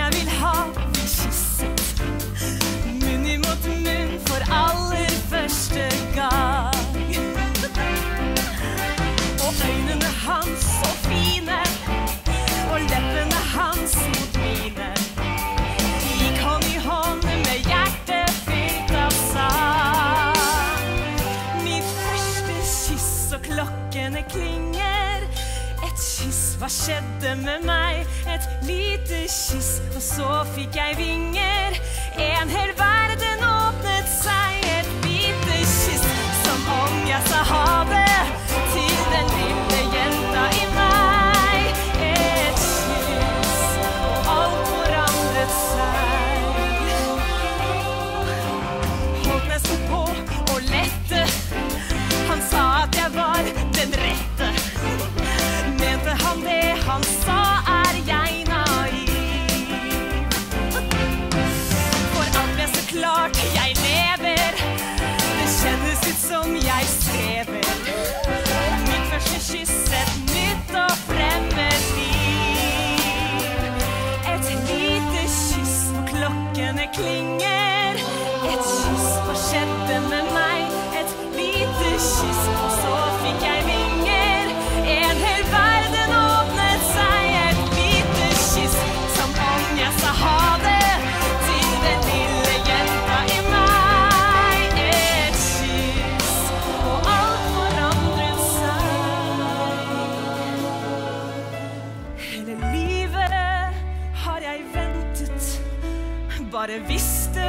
jag vill ha. kyss, hva skjedde med meg? Et lite kyss, og så fikk jeg vinger. Han sa, er jeg naiv. For alt ble så klart, jeg lever. Det kjennes ut som jeg strever. Mitt første kyss, et nytt og fremmed liv. Et lite kyss, og klokkene klinger. Et kyss, på skjedde med meg? Bare visste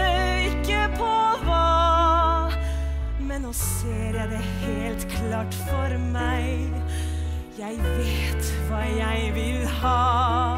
ikke på hva. Men nå ser jeg det helt klart for meg. Jeg vet hva jeg vil ha.